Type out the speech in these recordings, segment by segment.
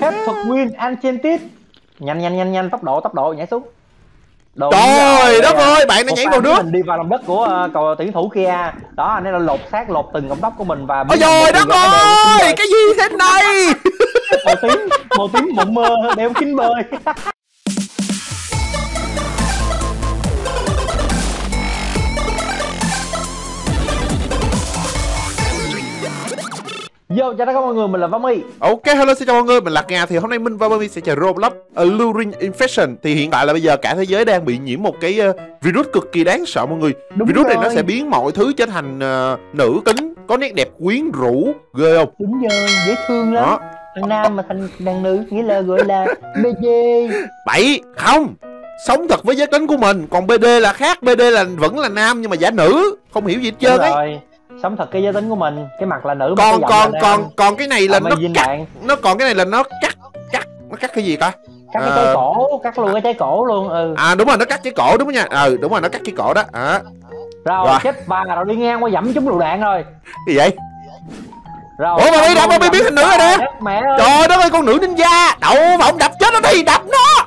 phép thuật nguyên enchanted nhanh nhanh nhanh nhanh tốc độ tốc độ nhảy xuống. Đồ trời đất ơi bạn nó nhảy vào nước. mình đi vào lòng đất của uh, cầu tuyển thủ kia. Đó anh ấy là lột xác lột từng cọng tóc của mình và ôi trời đất ơi cái gì thế này? Màu tím màu tím mộng mơ đeo kính bơi Yo, chào tất cả mọi người, mình là Vami. Ok, hello, xin chào mọi người, mình là Nga. Thì hôm nay Minh và Vami sẽ chơi Roblox Alluring Infection. Thì hiện tại là bây giờ cả thế giới đang bị nhiễm một cái uh, virus cực kỳ đáng sợ mọi người. Đúng Virus rồi. này nó sẽ biến mọi thứ trở thành uh, nữ tính Có nét đẹp quyến rũ, ghê không? Đúng rồi, dễ thương lắm. Đó. Thằng nam mà thành đàn nữ, nghĩa là gọi là BD Bậy, không. Sống thật với giới tính của mình Còn BD là khác, BD là vẫn là nam nhưng mà giả nữ. Không hiểu gì hết trơn ấy sống thật cái giới tính của mình cái mặt là nữ còn còn còn còn cái này là nó cắt bạn. nó còn cái này là nó cắt cắt nó cắt cái gì ta? Cắt cái trái ờ. cổ cắt luôn cái trái cổ luôn ừ. À đúng rồi nó cắt cái cổ đúng nha? Ừ đúng rồi nó cắt cái cổ đó. À. rồi, rồi. chết bà rồi đi ngang qua dẫm trúng lựu đạn rồi. Cái gì vậy? Rồi ủa mà đi đập mà biết hình nữ rồi nè trời đất ơi con nữ ninja. Đậu mà ông đập chết nó đi đập nó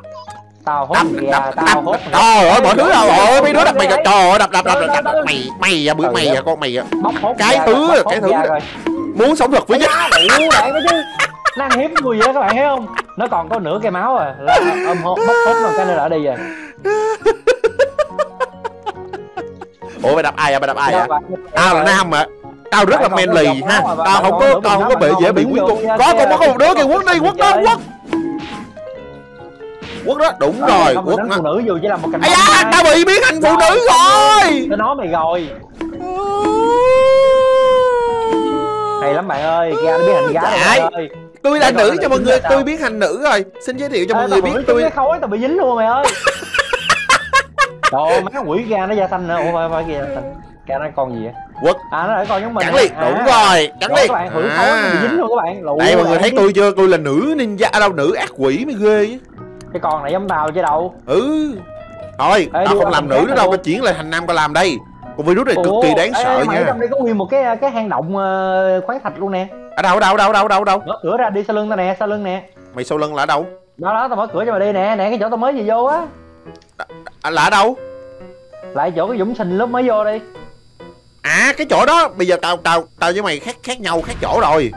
tao hốt kìa tao hốt trời ơi mọi thứ rồi mấy đứa đập mày trời ơi đập đập đập đập mày mày à bữa mày à con mày à cái thứ cái thứ muốn sống thật với nhau bạn đó chứ nó ăn hiếp người vậy các bạn thấy không nó còn có nửa cây máu à là ôm hốt bóc hốt rồi cái này đã đi rồi ủa mày đập ai à mày đập ai à tao là nam mà tao rất là manly ha tao không có tao không có bị dễ bị rũ có còn có một đứa kìa quất đi quất đó quất quất đó đúng ờ, rồi quất phụ nữ dù chỉ là một cành ai da tao bị biến thành phụ nữ rồi. tao nói mày rồi. Hay lắm bạn ơi kia anh biến thành gái rồi ơi. tôi là nữ cho mọi người tôi biến thành nữ rồi. Xin giới thiệu cho mọi người biết tôi cái khối tao bị dính luôn mày ơi. Trời má quỷ ra nó da xanh nữa ủa phải phải xanh? Cái nó con gì vậy? Quất à nó lại con giống mình cắn đi à. đúng rồi cắn đi các bạn thử à. bị dính luôn các bạn. Lụ đây mọi người thấy tôi chưa? Tôi là nữ ninja à, đâu nữ ác quỷ mới ghê cái con này giống tao chứ đâu. Ừ. Thôi Ê, tao không làm nữ nữa đâu cái chuyển lại thành nam tao làm đây. Con virus này cực kỳ đáng ê, sợ nha. trong đây có nguyên một cái cái hang động uh, khoáng thạch luôn nè. Ở đâu đâu đâu đâu đâu đâu? Mở cửa ra đi sau lưng tao nè sau lưng nè. Mày sau lưng là ở đâu? Đó đó tao mở cửa cho mày đi nè nè cái chỗ tao mới về vô á. À, là ở đâu? Lại chỗ cái dũng sình lúc mới vô đi. À cái chỗ đó. Bây giờ tao tao tao với mày khác khác nhau khác chỗ rồi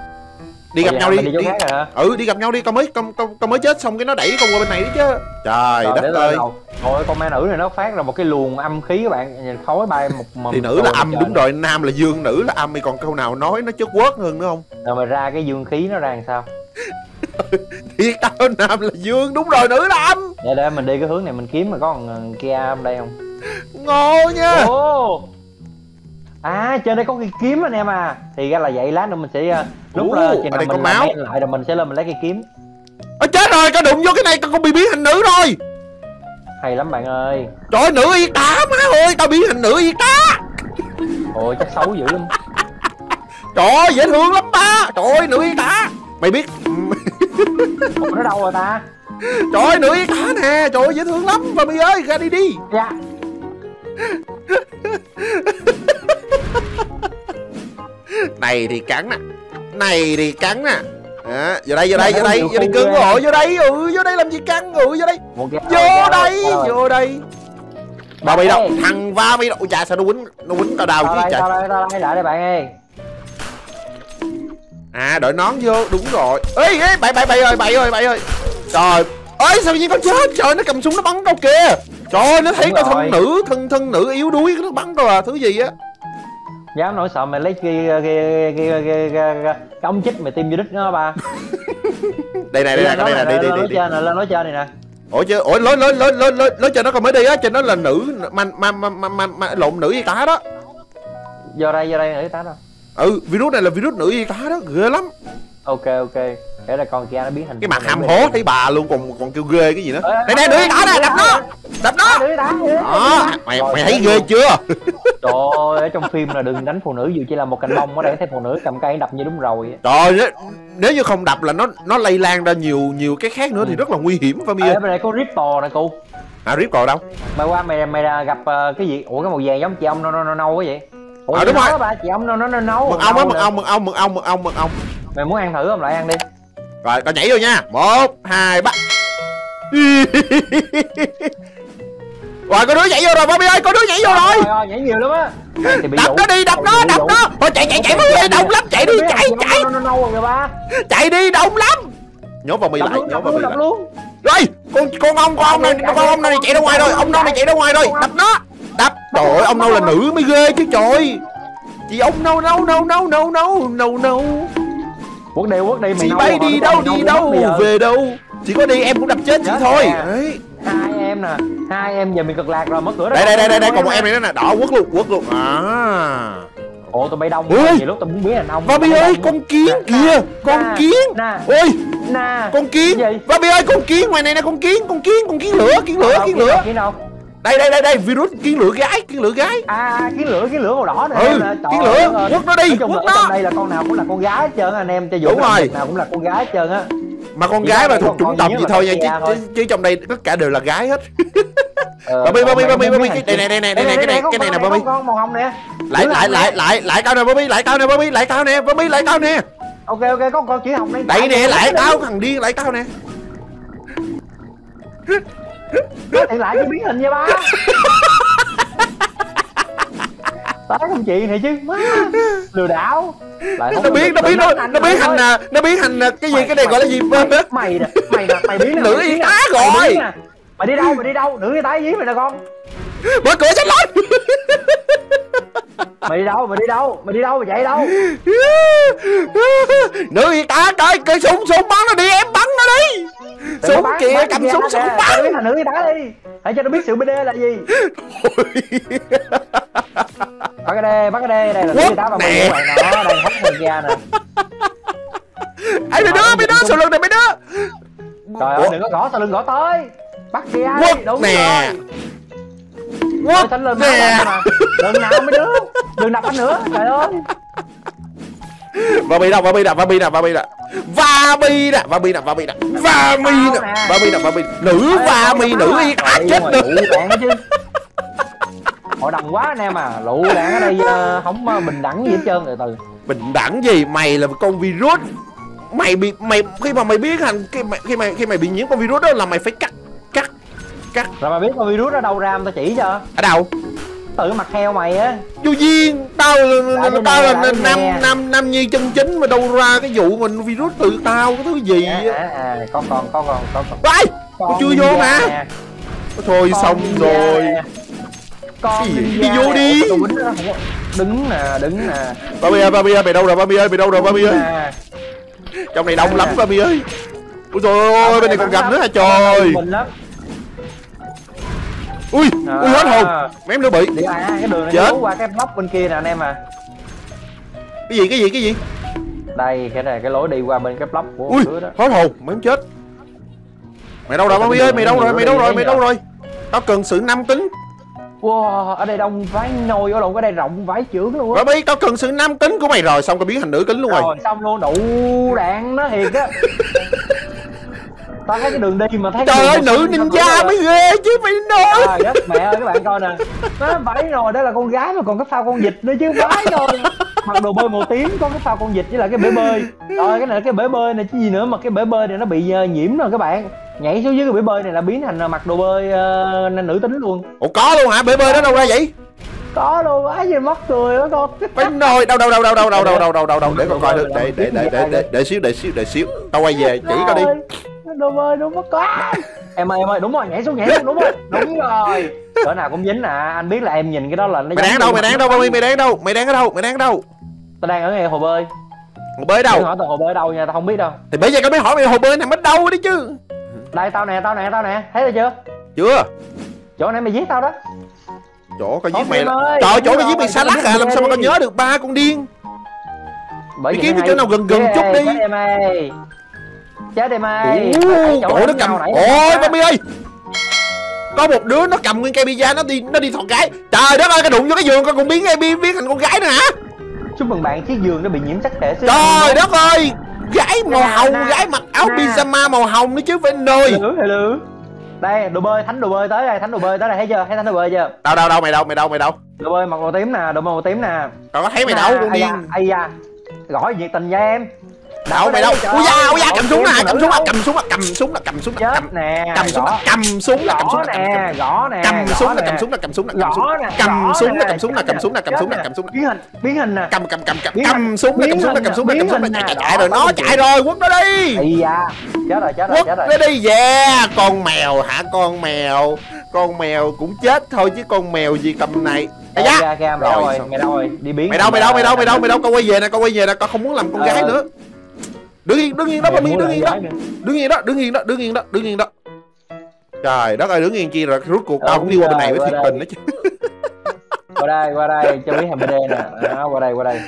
đi gặp nhau đi, đi, đi. ừ đi gặp nhau đi con mới con, con, con mới chết xong cái nó đẩy con qua bên này đấy chứ. Trời đất ơi. thôi con ma nữ này nó phát ra một cái luồng âm khí các bạn. Nhìn khói bay một mầm thì nữ là âm đúng rồi nam là dương nữ là âm. Thì còn câu nào nói nó chất quớt hơn nữa không? Rồi mà ra cái dương khí nó ra làm sao? Thiệt tao nam là dương đúng rồi nữ là âm. Để để mình đi cái hướng này mình kiếm mà có con kia ở đây không? Ngô nha. Oh à trên đây có cây kiếm anh em à. Thì ra là vậy lát nữa mình sẽ uh, lúc là chừng nào mình máu. lại rồi mình sẽ lên mình lấy cây kiếm. Ôi chết rồi, tao đụng vô cái này tao không bị biến thành nữ rồi Hay lắm bạn ơi. Trời ơi, nữ y tá má ơi, tao biến thành nữ y tá. Ôi chắc xấu dữ lắm. Trời ơi, dễ thương lắm ba Trời ơi, nữ y tá. Mày biết. Ủa, nó đâu rồi ta? Trời ơi, nữ y tá nè. Trời ơi, dễ thương lắm. Và mày ơi, ra đi đi. Dạ này thì cắn nè. Này thì cắn nè. À, vô đây vô đây vô đây. vô đây cưng ổ vô đây. Ừ vô đây làm gì cắn ừ vô đây. Vô đây vô đây. Bà bị đâu? Thằng va bị đâu? Chà sao nó quýnh nó quýnh tao đau chứ trời lại đây bạn ơi. À đội nón vô đúng rồi. Ê ê bậy bậy bậy ơi bậy ơi bậy ơi. Trời ơi sao nhiên tao chết? Trời nó cầm súng nó bắn tao kìa. Trời nó thấy tao thân nữ thân thân nữ yếu đuối nó bắn tao à thứ gì á dám nổi sợ mày lấy cái cái cái cái, ống chích mày tiêm vô đích nó ba. Đây này đây này đây này đi đi đi. lên lên nói trên này nè. Ủa chứ ủa lối lối lối lối lối lối trên nó còn mới đi á trên nó là nữ ma ma ma ma, ma lộn nữ y tá đó. Vô đây vô đây nữ y tá đâu ừ virus này là virus nữ y tá đó ghê lắm. Ok ok thế là con kia nó biến thành cái mặt hàm hố thấy bà luôn còn còn kêu ghê cái gì nữa. Đây đây đứa đó nè đập nó đập nó. đó mày mày thấy ghê chưa? Trời ơi ở trong phim là đừng đánh phụ nữ dù chỉ là một cành bông ở đây thấy phụ nữ cầm cây đập như đúng rồi. Trời nếu, nếu như không đập là nó nó lây lan ra nhiều nhiều cái khác nữa thì rất là nguy hiểm phải không bên đây có ripple nè cô. À ripple đâu? Mày qua mày mày gặp uh, cái gì? Ủa cái màu vàng giống chị ông nâu nâu nâu cái vậy? Ủa à, đúng rồi. bà chị ông nâu nâu nâu mực ong á mực ong mực ong mực ong mực ong mực ong mày muốn ăn thử không? Lại ăn đi rồi con nhảy vô nha. Một hai ba rồi có đứa nhảy vô rồi Bobby ơi có đứa nhảy vô rồi. rồi nhảy nhiều lắm á. Đập nó đi đập nó đập nó. Thôi chạy chạy chạy Bobby ơi đông lắm. Chạy đi chạy chạy. chạy đi đông lắm. Nhốt vào mi lại nhốt vào mi lại. rồi con con ông con ông này con ông này chạy ra ngoài rồi. ông nâu này chạy ra ngoài rồi. đập nó. Đập. Trời ơi ông nâu là nữ mới ghê chứ trời. Chị ông nâu nâu nâu nâu nâu nâu nâu nâu quốc đi quốc đi chị bay đi đâu đi đâu? về đâu? Chỉ có đi em cũng đập chết chị thôi. hai em nè hai em giờ mình cực lạc rồi mất cửa đây đây đây đây đây còn một em này nữa nè. Đỏ quất luôn quất luôn. À. Ồ tụi bay đông ơi lúc tao muốn biết là ông Bobby ơi con kiến kìa con kiến. ôi. con kiến. Bobby ơi con kiến ngoài này nè con kiến con kiến con kiến lửa kiến lửa kiến lửa đây đây đây đây virus kiến lửa gái kiến lửa gái. À kiến lửa kiến lửa màu đỏ này ừ, kiến lửa quất nó đi quất nó. đây là con nào cũng là con gái hết trơn anh em cho dù đúng rồi. Nào cũng là con gái hết trơn á. Mà con gái mà thuộc chủng tộc gì thôi nha chứ, chứ, trong đây tất cả đều là gái hết. Bobby Bobby Bobby Bobby cái này đây này đây này cái này cái này nè Bobby. con màu hồng nè. Lại lại lại lại lại cao nè Bobby lại cao nè Bobby lại cao nè Bobby lại cao nè. Ok ok con con chỉ hồng đây. Đây nè lại cao thằng điên lại cao nè thì lại cái biến hình nha ba. Tái không chị này chứ má. Lừa đảo. Lại nó biến nó biến nó nó biến thành à, nó biến thành à, cái gì cái này gọi là gì? mày mày nè mày nè mày biến nữ y tá rồi. mày đi đâu mày đi đâu? Nữ y tá dí mày nè con. Mở cửa tránh lên mày đi đâu mày đi đâu? Mày đi đâu mày chạy đâu? Nữ y tá trời cây súng súng bắn nó đi em bắn nó đi súng kìa cầm súng súng bắn! là nữ y tá đi. Hãy cho nó biết sự bd là gì. Bắt cái đây bắt cái đây đây là nữ y tá và mày nó. Đang hất người ra nè. Ai mày đưa mày đưa sau lưng này mày đưa trời ơi đừng có gõ sau lưng gõ tới. Bắt kia đúng nè? rồi. What? Thánh lên nè? Lần nào? Mới đứa Đừng đập anh nữa Trời ơi. Và bị đập và bị đập và bị đập và bị đập và bị đập và bị đập và bị đập và mi đập và bị đập và bị nữ và mi nữ y chết được. hội đồng quá anh em à. Lụ đạn ở đây uh, không uh, bình đẳng gì hết trơn từ từ. Bình đẳng gì? Mày là con virus. Mày bị mày khi mà mày biến thành khi mày khi mày khi mày bị nhiễm con virus đó là mày phải cắt cắt cắt. Rồi mà biết con virus ở đâu ra tao chỉ cho. Ở đâu tự mặt heo mày á. Vô duyên tao là tao là nam nam nam nhi chân chính mà đâu ra cái vụ mình virus tự tao cái thứ gì à, à, à, con còn con còn con còn Ai, con chưa vô mà thôi xong rồi. con đi, vô đi. Đứng nè đứng nè. Ba ơi ba ơi mày đâu rồi ba ơi mày đâu rồi ba ơi? trong này đông lắm ba ơi. Ôi trời ơi bên này còn gặp nữa hả? Trời ui à. ui hết hồn em nữa bị à cái đường này chết qua cái block bên kia nè anh em à cái gì cái gì cái gì đây cái này cái lối đi qua bên cái block của ui đó. hết hồn em chết mày đâu rồi ba ơi mày đâu rồi mày đâu rồi mày đâu rồi tao cần sự nam tính Wow, ở đây đông vái nồi ở lộn ở đây rộng vái trưởng luôn á. Rồi tao cần sự nam tính của mày rồi, xong tao biến thành nữ tính luôn rồi. Rồi xong luôn đủ đạn nó thiệt á. tao thấy cái đường đi mà thấy trời ơi nữ ninja mới ghê chứ phải nói đất mẹ ơi các bạn coi nè nó vãi rồi đó là con gái mà còn cái phao con vịt nữa chứ vãi rồi mặc đồ bơi màu tím có cái phao con vịt với lại cái bể bơi rồi cái này cái bể bơi này chứ gì nữa mà cái bể bơi này nó bị uh, nhiễm rồi các bạn nhảy xuống dưới cái bể bơi này là biến thành uh, mặc đồ bơi uh, nữ tính luôn ủa có luôn hả bể bơi đó đâu ra vậy có luôn á gì mất cười đó con phải nồi đâu đâu đâu đâu đâu đâu đâu đâu đâu đâu đâu để con coi được để để để để để để xíu để xíu để xíu tao quay về chỉ coi đi đồ bơi đúng mất quá. Em ơi em ơi đúng rồi nhảy xuống nhảy xuống đúng rồi đúng rồi. Cỡ nào cũng dính à anh biết là em nhìn cái đó là nó mày đang đâu mày đang đâu mày mày đang đâu? Mày đang ở đâu? Mày đang ở đâu? Tao đang ở ngay hồ bơi. Hồ bơi đâu? Hỏi tao hồ bơi đâu nha tao không biết đâu. Thì bây giờ tao mới hỏi mày hồ bơi nằm ở đâu đi chứ? Đây tao nè tao nè tao nè thấy chưa? Chưa. Chỗ này mày giết tao đó. Chỗ coi giết mày trời chỗ coi giết mày xa lắc à làm sao mà con nhớ được ba con điên? Bởi kiếm cái chỗ nào gần gần chút đi. em ơi chết em ơi chỗ nó cầm ôi Bobby ơi. Có một đứa nó cầm nguyên cây pizza nó đi nó đi thọt gái. Trời đất ơi cái đụng vô cái giường con cũng biến biến biến thành con gái nữa hả? Chúc mừng bạn chiếc giường nó bị nhiễm sắc thể trời đất ơi. Gái màu hồng gái mặc áo pyjama màu hồng nữa chứ phải nơi đây đồ bơi thánh đồ bơi tới đây thánh đồ bơi tới đây thấy chưa? Thấy thánh đồ bơi chưa? Đâu đâu đâu mày đâu mày đâu mày đâu? Đồ bơi mặc màu tím nè đồ bơi màu tím nè. Đâu có thấy mày đâu con điên. ai da. Gỏi nhiệt tình nha em đâu mày đâu ui da ui da cầm súng nè cầm súng à cầm súng à cầm súng cầm súng cầm chết nè cầm súng cầm súng là cầm súng nè gõ nè cầm súng cầm súng là cầm súng là cầm súng nè, cầm súng cầm súng là cầm súng là cầm súng cầm súng biến hình biến hình nè cầm cầm cầm cầm cầm súng là cầm súng cầm súng cầm súng chạy chạy rồi nó chạy rồi quất nó đi chết rồi chết rồi quất nó đi yeah con mèo hả con mèo con mèo cũng chết thôi chứ con mèo gì cầm này Ây da. Rồi, mày đâu rồi đi biến mày đâu mày đâu mày đâu mày đâu mày đâu con quay về nè con quay về nè con không muốn làm con gái Ờ. nữa đứng yên đứng yên đó Bobby muốn đứng yên đó. đứng yên đó đứng yên đó đứng yên đó đứng yên đó. Trời đất ơi đứng yên chi rồi rút cuộc tao cũng đi qua bên này với thiệt tình đó chứ. Qua đây qua đây cho biết hình bd nè. Đó, qua đây qua đây.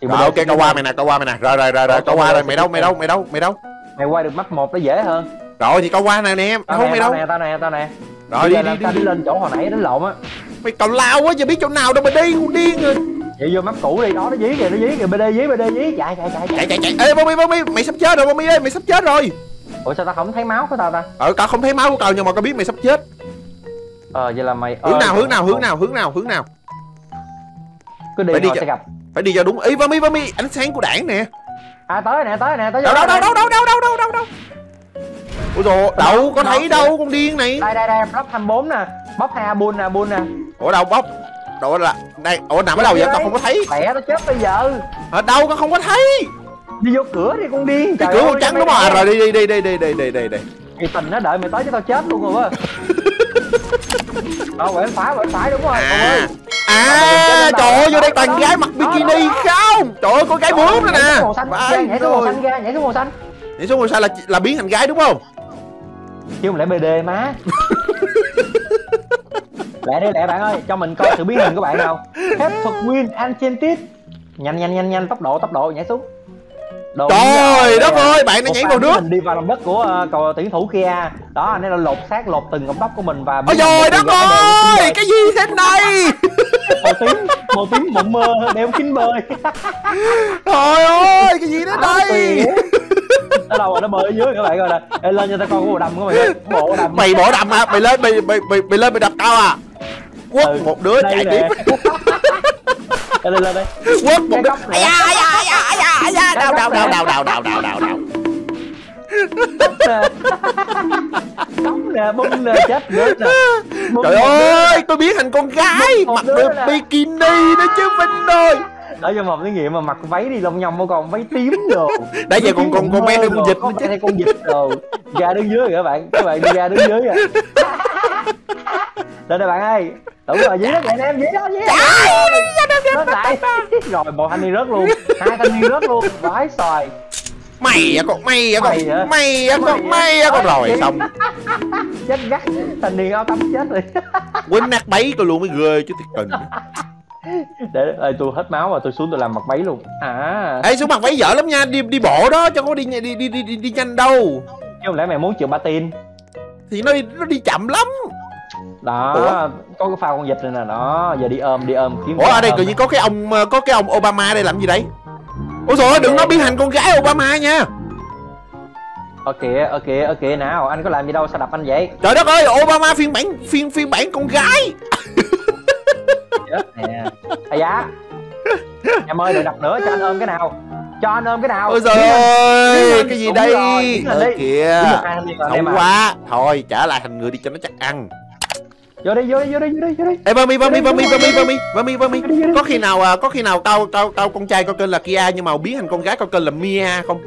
Thì rồi ok câu qua mày nè câu qua mày nè. Rồi rồi rồi rồi câu qua rồi. mày đâu mày đâu mày đâu mày đâu? Mày quay được map một nó dễ hơn. Rồi thì câu qua nè nè tao không mày đâu? nè tao nè tao nè. Rồi đi đi đi, lên chỗ hồi nãy đánh lộn á. Mày cầu lao quá giờ biết chỗ nào đâu mà đi điên rồi vậy vô map cũ đi đó nó dí kìa nó dí kìa bd dí bd dí. Chạy chạy chạy chạy. Chạy chạy ê Bobby Bobby mày sắp chết rồi Bobby ơi mày sắp chết rồi. Ủa sao tao không thấy máu của tao ta? Ờ tao không thấy máu của tao nhưng mà tao biết mày sắp chết. Ờ vậy là mày hướng ờ, nào hướng nào hướng nào hướng nào hướng nào? Cứ đi Phải đi cho- sẽ gặp. phải đi cho đúng. Ý Bobby Bobby ánh sáng của đảng nè. À tới nè tới nè tới đâu đâu đâu đâu đâu đâu đâu đâu đâu. Đâu ủa rồi đâu có thấy đâu con điên này. Đây đây đây bóc 24 nè. Bóc hai abun nè abun nè. Ủa đâu bóc đâu là đây ủa nằm ở đâu vậy? Tao không có thấy. mẹ nó chết bây giờ. Ở đâu con không có thấy? Đi vô cửa đi con điên. Cái cửa con trắng đúng rồi. rồi đi đi đi đi đi đi đi đi đi. Thì tình nó đợi mày tới cho tao chết luôn rồi á. Ờ quẹo phải quẹo phải đúng rồi à. à trời ơi vô đây toàn gái mặc bikini không? Trời ơi có gái bướm nữa nè. màu nhảy xuống màu xanh ra nhảy xuống màu xanh. Nhảy xuống màu xanh là là biến thành gái đúng không? Chứ không lẽ BD má lẹ đi lẹ bạn ơi cho mình coi sự biến hình của bạn nào. Phép thuật win enchanted nhanh nhanh nhanh nhanh tốc độ tốc độ nhảy xuống. Đồ trời rồi, đất ơi bạn nó Một nhảy vào nước. hình đi vào lòng đất của ờ, cầu tuyển thủ kia. Đó anh ấy đã lột xác lột từng cọng tóc của mình và ôi trời đất ơi cái gì thế này? Màu tím màu tím mộng mơ đeo kính bơi trời ơi cái gì thế đây ở đâu rồi nó bơi ở dưới các bạn coi nè lên cho tao coi cái bộ đầm của mày bộ đầm. Mày bỏ đầm à mày lên mày mày mày, mày lên mày đập tao à quất Ừ, một đứa chạy nè. tiếp Lên lên lên đây. Quất một đứa. ai da ai da ai da ai da ai da. Đau đau đau đau đau đau đau đau đau. Nè Cống nè bung nè chết nữa nè. Trời một ơi tôi biến thành con gái Một mặc được bikini đó chứ Vinh ơi. Ở trong phòng thí nghiệm mà mặc váy đi lông nhông còn váy tím rồi đã vậy còn còn con hay con vịt nữa chứ. con vịt rồi. Ra đứng dưới rồi các bạn các bạn đi ra đứng dưới rồi lên đây bạn ơi đúng rồi dưới đất lại em dưới đó đó. Rớt lại rồi một thanh niên rớt luôn. Hai thanh niên rớt luôn. Vãi xoài. Mày à con mày à con Mày mày à con Mày à con rồi xong. Chết gắt. Thanh niên áo tắm chết rồi. Quýnh nát bấy tôi luôn mới ghê chứ thiệt tình. Để ơi tôi hết máu rồi tôi xuống tôi làm mặt bấy luôn. À. Ê xuống mặt váy dở lắm nha đi đi bộ đó cho có đi đi đi đi đi, đi, đi nhanh đâu. Chứ không lẽ mày muốn chịu patin thì nó nó đi chậm lắm đó Ủa? có cái phao con vịt này nè đó giờ đi ôm đi ôm kiếm ủa ở đây tự nhiên có cái ông ờ, có cái ông Obama đây làm gì đấy? Ủa rồi đừng nói biến thành con gái Obama nha. Ok ok ok nào anh có làm gì đâu sao đập anh vậy? Trời đất ơi Obama phiên bản phiên phiên bản con gái. Chết nè. À giá em ơi đừng đập nữa cho anh ôm cái nào. Cho anh ôm cái nào. Ôi trời hình. ơi cái gì đây? rồi, kìa. Không à. quá. Thôi trả lại thành người đi cho nó chắc ăn vô đi vô đi vô đi vô đi vô đi. Ê đi, Bami vô đi, Bami Bami Bami Bami Vô đi, vô đi. có khi nào à, có khi nào tao tao tao con trai coi kênh là Kia nhưng mà biến thành con gái coi kênh là Mia không?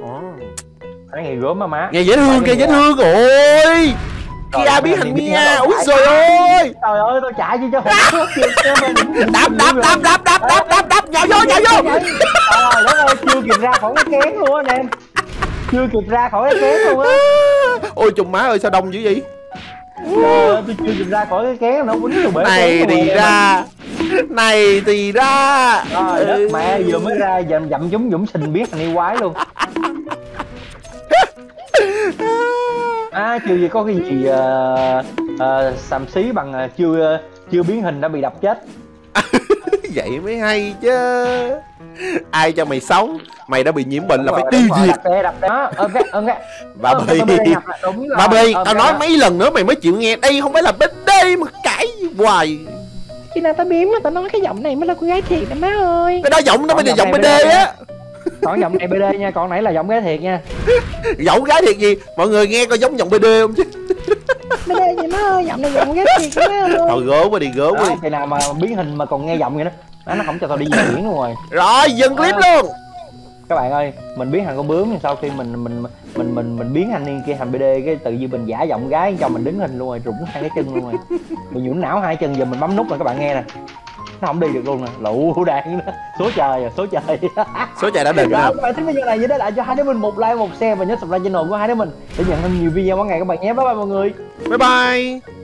Anh nghe gớm mà má. Nghe dễ thương nghe dễ thương ôi! Rồi, Kia biến thành Mia phải. trời ơi! Trời ơi tôi chạy chứ cho hụt đạp đạp đạp đạp đạp đạp đạp đạp nhào vô nhào vô. Trời ơi chưa kịp ra khỏi cái kén luôn á anh em. Chưa kịp ra khỏi cái kén luôn á. Ôi trùng má ơi sao đông dữ vậy tôi chưa kịp ra khỏi cái kén nó quýnh tôi bể này thì rồi. ra này thì ra Trời đất Ừ. mẹ vừa mới ra dậm dậm chúng dũng sình biết thành yêu quái luôn à chưa gì có cái gì uh, uh, xàm xí bằng ờ, chưa chưa biến hình đã bị đập chết vậy mới hay chứ. Ai cho mày sống? Mày đã bị nhiễm bệnh là phải tiêu diệt. bà Ờ, rồi. bà bì Ờ, tao nói mấy lần nữa mày mới chịu nghe. Đây không phải là bên đây mà cãi hoài. Khi nào tao biếm mà tao nói cái giọng này mới là con gái thiệt nè má ơi. Cái đó giọng nó mới là Giọng đây á. còn giọng này bd nha còn nãy là giọng gái thiệt nha. Giọng gái thiệt gì? Mọi người nghe có giống giọng bd không chứ bd gì nó ơi giọng này giọng gái thiệt nó thôi gớm quá đi gớm quá đi. khi nào mà biến hình mà còn nghe giọng vậy đó. Nó nó không cho tao đi di chuyển luôn rồi. Rồi dừng clip luôn. Các bạn ơi mình biến thành con bướm thì sau khi mình mình mình mình mình biến thanh niên kia thành bd cái tự nhiên mình giả giọng gái cho mình đứng hình luôn rồi rụng hai cái chân luôn rồi. Mình nhũn não hai chân giờ mình bấm nút rồi các bạn nghe nè nó không đi được luôn nè. Lụ đạn đó. Số trời à số trời. Số trời đã định rồi rồi. các bạn thích video này nhớ để lại cho hai đứa mình một like một share và nhớ subscribe channel của hai đứa mình. Để nhận thêm nhiều video mỗi ngày các bạn nhé. Bye bye mọi người. Bye bye